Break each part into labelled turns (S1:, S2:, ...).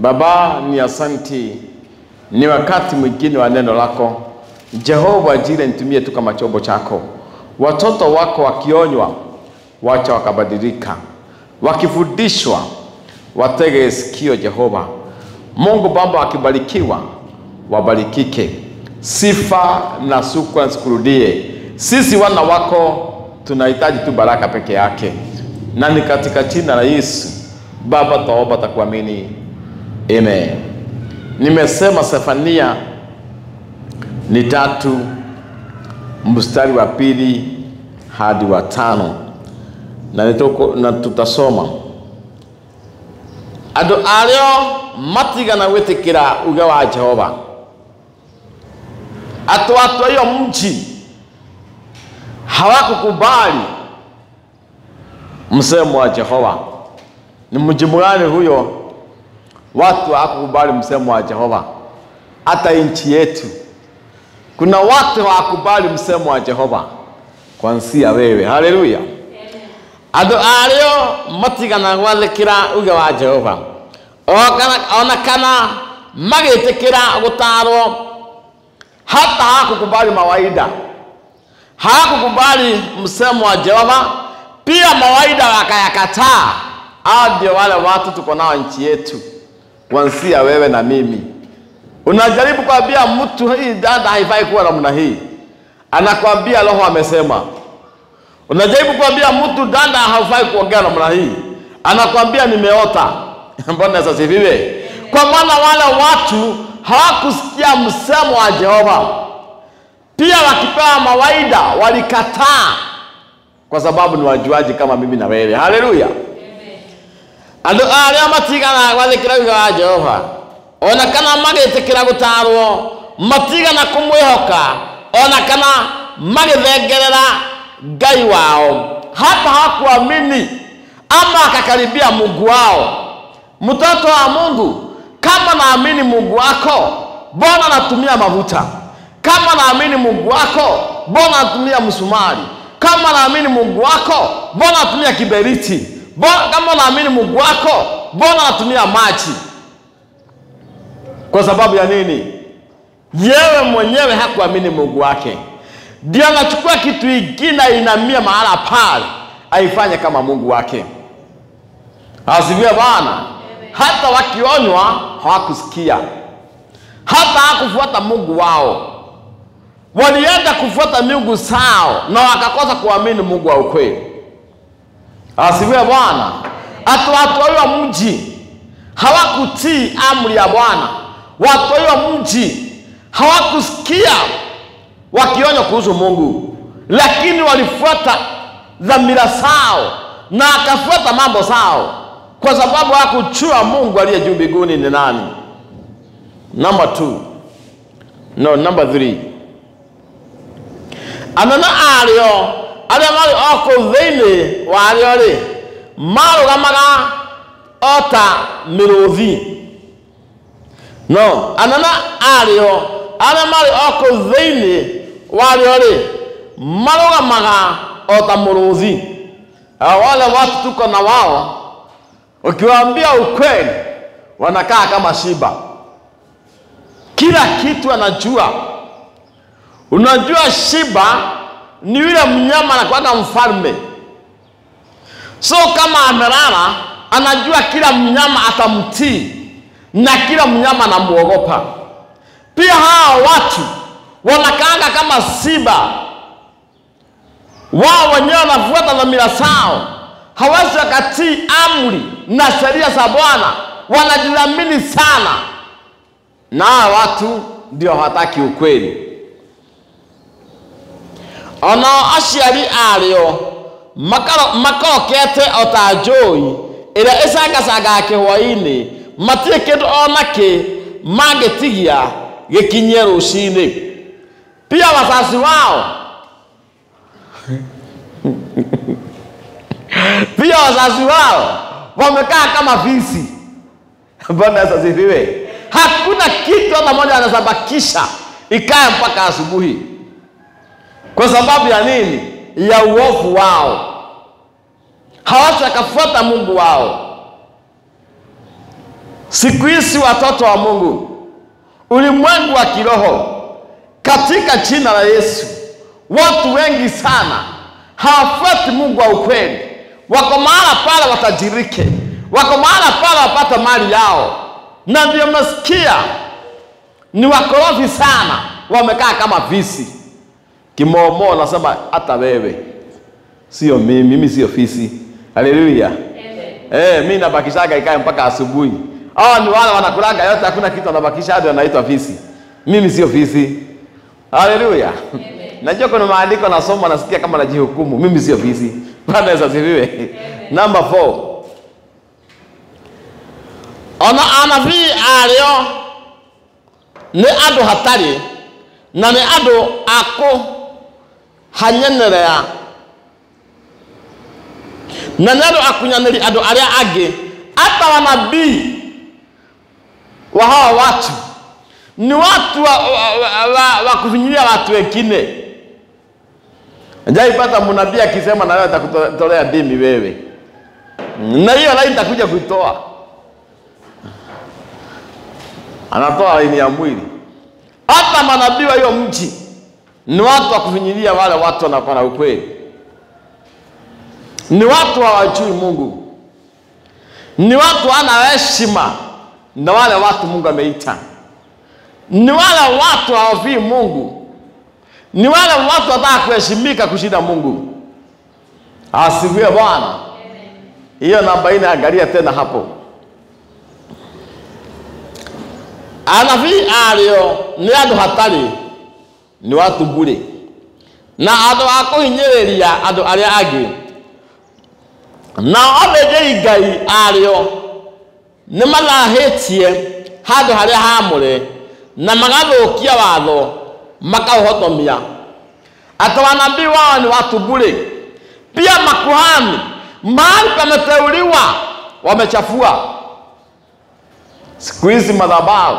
S1: Baba, ni asanti, ni wakati mwingine wa neno lako Jehova Jire, nitumie tu kama chombo chako. Watoto wako wakionywa, wacha wakabadilika, wakifundishwa, watege sikio. Jehova Mungu Baba, akibarikiwa wabarikike. Sifa na shukrani zikurudie. Sisi wana wako tunahitaji tu baraka peke yake, na ni katika jina la Yesu Baba taomba takuamini, amen. Nimesema Sefania ni tatu mstari wa pili hadi wa tano na, nitoko, na tutasoma arä matigana gwä tä kä ra uge wa Jehova atu watu wa hiyo mji hawakukubali msemo wa Jehova. Ni mji mgani huyo? Watu hawakukubali msemo wa Jehova. Hata nchi yetu kuna watu hawakubali msemo wa Jehova, kwansia wewe. Haleluya! andå arä matigana gwathä ra uge wa Jehova ona kana magä tä kä ra gå tarwo hata hawakukubali mawaida, hawakukubali msemo wa Jehova, pia mawaida wakayakataa. Hao ndio wale watu tuko nao nchi yetu, kwansia wewe na mimi. Unajaribu kuambia mtu hii dada haifai kuwa namna hii, anakwambia Roho amesema. Unajaribu kuambia mtu dada haufai kuongea namna hii, anakwambia nimeota. Mbona sasa sivive? Kwa maana wale watu hawakusikia msemo wa Jehova, pia wakipewa mawaida walikataa, kwa sababu ni wajuaji kama mimi na wewe. Haleluya! Andå arä a matigana gwathä kä ra uga wa Jehova ona kana magä tä kä ra gå tarwo matigana kå mwä hoka ona kana magä thengerera ngai wao hata hakuamini ama akakaribia Mungu wao. Mtoto wa Mungu, kama naamini Mungu wako, mbona natumia mafuta? Kama naamini Mungu wako, mbona natumia msumari? Kama naamini Mungu wako, mbona natumia kiberiti? Mbona, kama unaamini Mungu wako, mbona anatumia maji? Kwa sababu ya nini? Yewe mwenyewe hakuamini Mungu wake, ndio anachukua kitu ingine ainamia mahala pale aifanye kama Mungu wake. Asifiwe Bwana. Hata wakionywa hawakusikia, hata hakufuata Mungu wao, walienda kufuata miungu sao na wakakosa kuamini Mungu wa ukweli. Asifiwe Bwana. Wa mji hawakutii amri ya Bwana, wa mji hawakusikia wakionywa kuhusu Mungu, lakini walifuata dhamira zao na akafuata mambo zao, kwa sababu hakuchua Mungu aliye juu mbinguni ni nani. Number two. No, number three. Anana arĩo arĩa marĩ o kũu thĩinĩ warĩo rĩ marũgamaga o ta mĩrũthi no anene arĩo arĩa marĩ o kũu thĩinĩ warĩo rĩ marũgamaga o ta mũrũthi wale watu tuko na wao ukiwaambia ukweli wanakaa kama shiba. Kila kitu anajua. Unajua shiba ni yule mnyama anakuwaga mfalme. So kama amelala anajua kila mnyama atamtii na kila mnyama anamwogopa. pia hawa watu wanakaanga kama simba. Wao wenyewe wanafuata dhamira zao, hawezi wakatii amri na sheria za Bwana, wanajidhamini sana, na watu ndio hawataki ukweli. Onao aciari arĩo makokete o ta njũĩ ĩrĩa ĩcangacangaga kĩhwaĩ-inĩ matirĩ kĩndũ ona kĩ mangĩtigia gĩkinyie rũcinĩ pia wazazi wao. Pia wazazi wao. Wamekaa kama visi. Bwana asifiwe. Hakuna kitu hata moja anasabakisha. Ikae mpaka asubuhi. Kwa sababu ya nini? Ya uovu wao, hawatakafuata Mungu wao. Siku hizi watoto wa Mungu, ulimwengu wa kiroho, katika jina la Yesu, watu wengi sana hawafuati Mungu wa ukweli. Wako mahala pale watajirike, wako mahala pale wapata mali yao, na ndio masikia ni wakorofi sana, wamekaa kama visi. Kimomo anasema hata wewe sio mimi, mimi sio fisi. Haleluya! Eh, mimi nabakishaga ikae mpaka asubuhi. Hao ni wale wanakulaga yote, hakuna kitu anabakisha hadi anaitwa fisi. Mimi sio fisi. Haleluya! Najua kuna maandiko nasoma nasikia kama najihukumu. Mimi sio fisi. Bwana Yesu asifiwe. Number 4. Ona anabii arĩo ni andu hatari na ni andu akũ hanyenerea na nĩ andũ andu aria arĩa ata wanabii wa hawa watu. Ni watu wa, wa, wa, wa, kufinyilia watu akisema na wewe atakutolea dimi wewe, na hiyo laini takuja kuitoa. Anatoa laini ya mwili. Hata manabii wa hiyo mji ni watu wa kufinyilia wale watu wanakuwa na ukweli, ni watu hawajui Mungu, ni watu wana heshima na wale watu Mungu ameita ni wale watu hawafii Mungu, ni wale watu wataka kuheshimika kushinda Mungu. Asifiwe Bwana. Hiyo namba ine, angalia tena hapo. Anabii alio ni andu hatarĩ, watu bure na andå a kũhinyĩrĩria andũ arĩa angĩ, na athĩnjĩri Ngai arĩo nĩ mathahĩtie handũ harĩa haamũre na magathũkia watho makauhotomia. Hata wanabii wao ni watu bure. Pia makuhani mahali pameteuliwa wamechafua. Siku hizi madhabahu,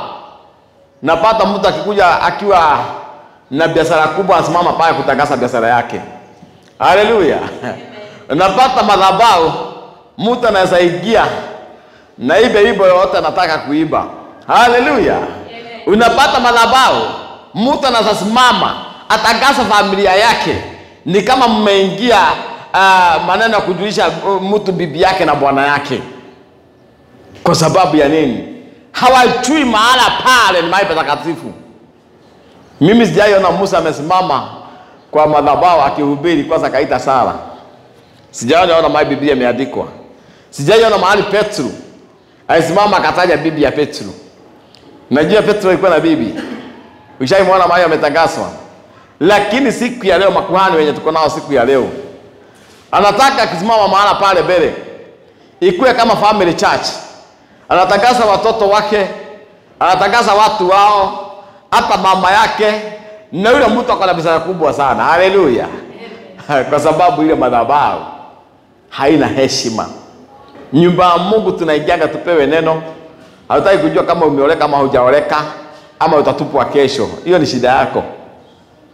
S1: napata mtu akikuja akiwa na biashara kubwa, asimama pale kutangaza biashara yake. Haleluya! napata madhabahu, mtu anaweza ingia na ibe ibo yote anataka kuiba. Haleluya! Unapata madhabahu, mtu anazasimama atangaza familia yake, ni kama mmeingia uh, maneno ya kujulisha uh, mtu bibi yake na bwana yake. Kwa sababu ya nini? Hawajui mahala pale ni mahali patakatifu. Mimi sijaiona Musa amesimama kwa madhabahu akihubiri, kwanza kaita sala. Sijaiona mahali Biblia imeandikwa. Sijaiona mahali Petro alisimama akataja bibi ya Petro. Najua Petro alikuwa na bibi. Ushaimwona mahali ametangazwa. Lakini siku ya leo makuhani wenye tuko nao siku ya leo anataka akisimama mahala pale mbele ikuwe kama family church. Anatangaza watoto wake, anatangaza watu wao, hata mama yake, na yule mtu akona biashara kubwa sana. Haleluya! kwa sababu ile madhabahu haina heshima. Nyumba ya Mungu tunaingiaga tupewe neno Hatutaki kujua kama umeoleka ama hujaoleka ama utatupwa kesho. Hiyo ni shida yako.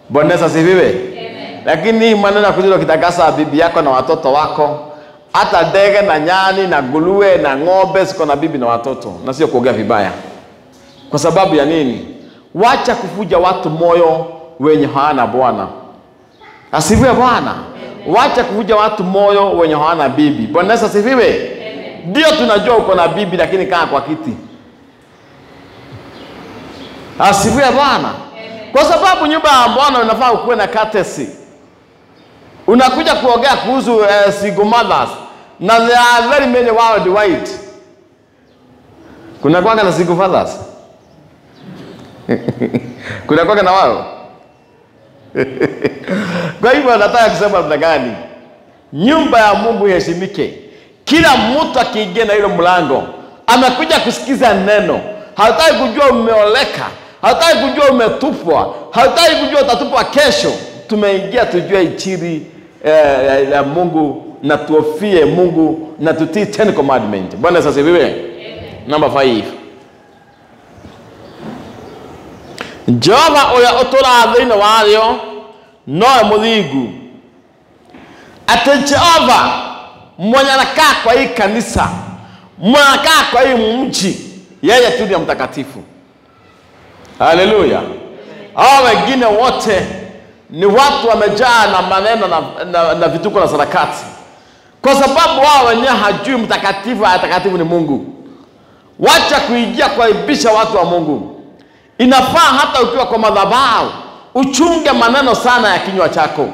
S1: Bwana Yesu asifiwe. Lakini maneno ya kuja ukitangaza bibi yako na watoto wako, hata ndege na nyani na nguruwe na ng'ombe ziko na bibi na watoto, na sio kuongea vibaya. Kwa sababu ya nini? Wacha kufuja watu moyo wenye hawana Bwana. Asifiwe Bwana. Wacha kufuja watu moyo wenye hawana bibi. Bwana Yesu asifiwe. Ndio tunajua uko na bibi, lakini kaa kwa kiti. Asifiwe Bwana. Kwa sababu nyumba ya Bwana unafaa ukuwe na katesi. Unakuja kuongea kuhusu uh, single mothers na there are very many worldwide. Kuna kwanga na single fathers? Kuna kwake na wao? Kwa hivyo anataka kusema namna gani? Nyumba ya Mungu iheshimike. Kila mtu akiingia na hilo mlango amekuja kusikiza neno, hataki kujua umeoleka, hataki kujua umetupwa, hataki kujua utatupwa kesho. Tumeingia tujue ichiri eh, ya Mungu na tuofie Mungu na tutii ten commandment. Bwana sasa viwe. Number 5 Jehova ũrĩa ũtũraga thĩinĩ warĩo nowe mũthingu atĩ Jehova mwenye anakaa kwa hii kanisa, mwenye anakaa kwa hii mji, yeye tu ndiye mtakatifu. Haleluya! Hao wengine wote ni watu wamejaa na maneno na, na, na vituko na sarakati, kwa sababu wao wenyewe hajui mtakatifu atakatifu ni Mungu. Wacha kuingia kuaibisha watu wa Mungu. Inafaa hata ukiwa kwa madhabahu uchunge maneno sana ya kinywa chako.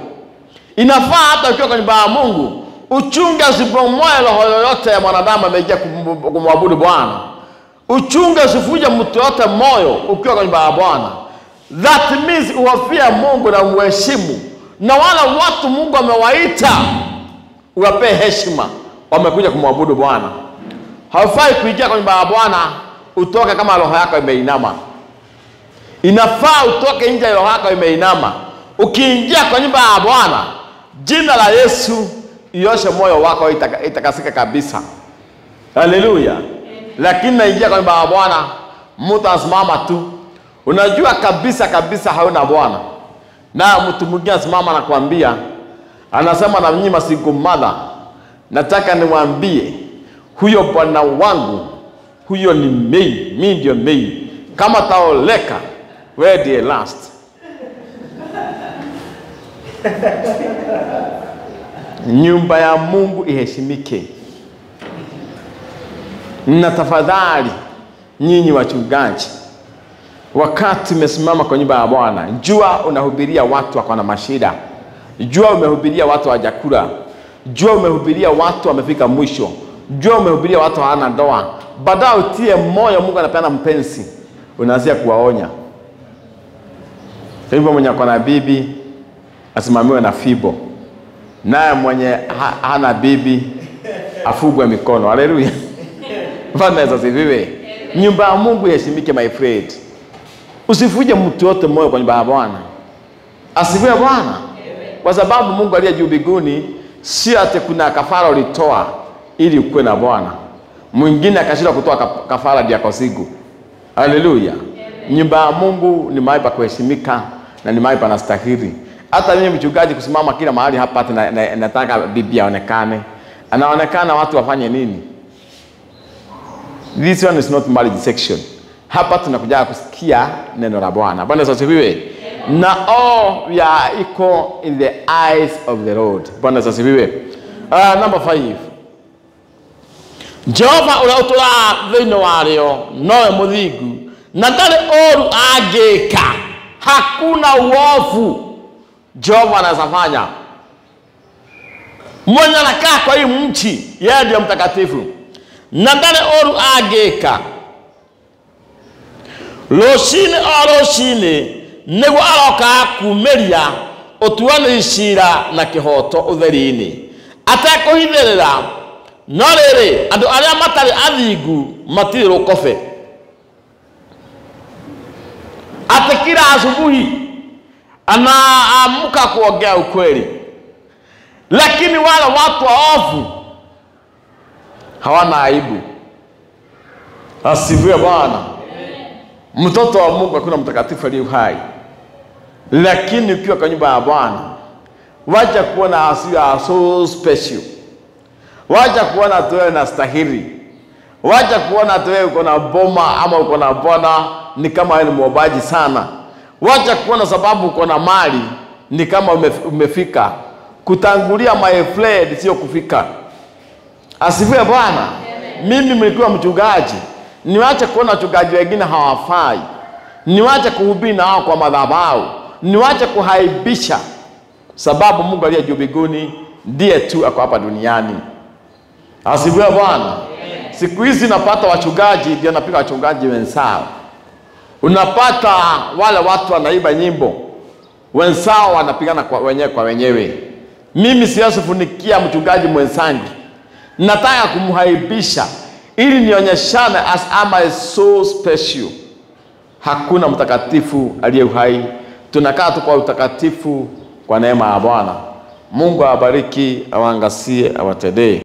S1: Inafaa hata ukiwa kwa nyumba ya Mungu uchunge usibomoe roho yoyote ya mwanadamu ameingia kumwabudu Bwana. Uchunge usivunje mtu yote moyo ukiwa kwa nyumba ya Bwana. That means uwafia Mungu na umheshimu, na wala watu Mungu amewaita uwapee heshima, wamekuja kumwabudu Bwana. Haufai kuingia kwa nyumba ya Bwana utoke kama roho yako imeinama. Inafaa utoke nje ya yako imeinama. Ukiingia kwa nyumba ya Bwana, jina la Yesu ioshe moyo wako, itaka- itakasika kabisa. Haleluya! Lakini naingia kwa nyumba ya Bwana, mtu anasimama tu, unajua kabisa kabisa hauna Bwana, na mtu mwingine asimama anakuambia, anasema na siku mother, nataka niwaambie huyo bwana wangu huyo ni mei, mi ndio mei. Kama taoleka wewe they last. Nyumba ya Mungu iheshimike, na tafadhali nyinyi wachungaji, wakati umesimama kwa nyumba ya Bwana, jua unahubiria watu wako na mashida, jua umehubiria watu hawajakula, jua umehubiria watu wamefika mwisho, jua umehubiria watu hawana ndoa. Baadaye utie moyo, Mungu anapeana mpenzi, unaanzia kuwaonya. Hivyo mwenye ako na bibi asimamiwe na fibo, naye mwenye ha, hana bibi afugwe mikono. Haleluya! Bwana Yesu asifiwe. Nyumba ya Mungu iheshimike, my friend. Usifuje mtu yote moyo kwa nyumba ya Bwana. Asifiwe Bwana, kwa sababu Mungu aliye juu mbinguni sio ati kuna kafara ulitoa ili ukuwe na Bwana, mwingine akashindwa kutoa kaf- kafara ndio akosigu. Haleluya! Nyumba ya Mungu ni mahali pa kuheshimika na ni mahali panastahili. Hata mimi mchungaji kusimama kila mahali hapa na, na, nataka bibi aonekane, anaonekana watu wafanye nini? This one is not marriage section. Hapa tunakuja kusikia neno la Bwana. Bwana asifiwe. Na all we are equal in the eyes of the Lord. Bwana asifiwe. Uh, number five. Jehova ũrĩa ũtũraga thĩinĩ warĩo nowe mũthingu na ndarĩ ũru angĩka hakuna uovu. Jehova anazafanya. Mwenye anakaa kwa hii mchi, yeye ndiyo mtakatifu. nandale oru ageka ruciini o ruciini niguo aroka kumeria utuani icira na kihoto utheri-ini atekuhithirira no riri andu aria matari athingu matiri rukobe ati kila asubuhi anaamka kuongea ukweli, lakini wale watu waovu hawana aibu. Asifiwe Bwana. Mtoto wa Mungu hakuna mtakatifu aliye hai, lakini ukiwa kwa nyumba ya Bwana wacha kuona asiwe so special, wacha kuona tuwe na stahili, wacha kuona tuwe uko na boma ama uko na bwana ni kama wewe ni mwombaji sana. Wacha kuona sababu uko na mali ni kama umefika. Kutangulia my friend sio kufika. Asifiwe Bwana. Mimi mlikuwa mchungaji, niwache kuona wachungaji wengine hawafai, niwache kuhubiri na wao kwa madhabahu, niwache kuhaibisha, sababu Mungu aliye juu mbinguni ndiye tu ako hapa duniani. Asifiwe Bwana. Siku hizi napata wachungaji ndio napiga wachungaji wenzao, unapata wale watu wanaiba nyimbo, wenzao wanapigana kwa wenyewe kwa wenyewe. Mimi siwezi mchungaji mwenzangu, nataka kumhaibisha ili nionyeshane as am I so special. Hakuna mtakatifu aliye uhai, tunakaa tu kwa utakatifu kwa neema ya Bwana. Mungu awabariki, awaangazie, awatendee.